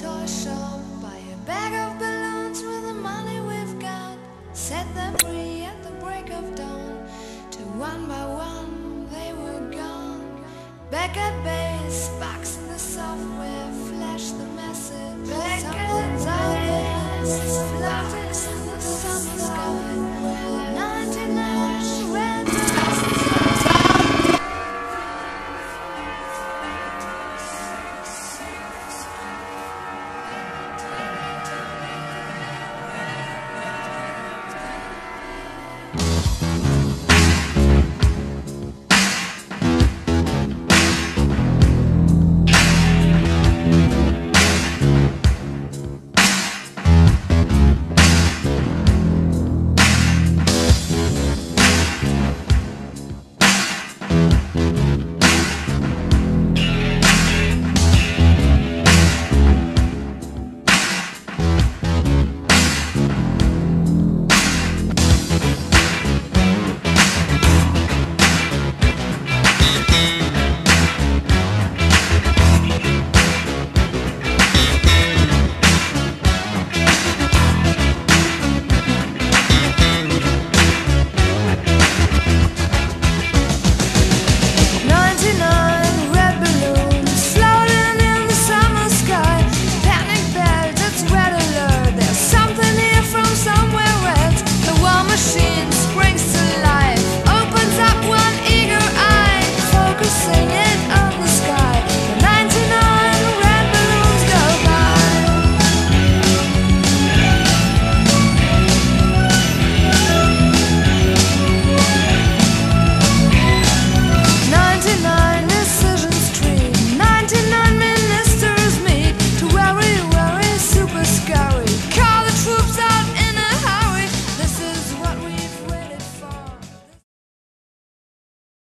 toy shop Buy a bag of balloons with the money we've got. Set them free at the break of dawn To one by one they were gone. Back at base, box the software, flash the message.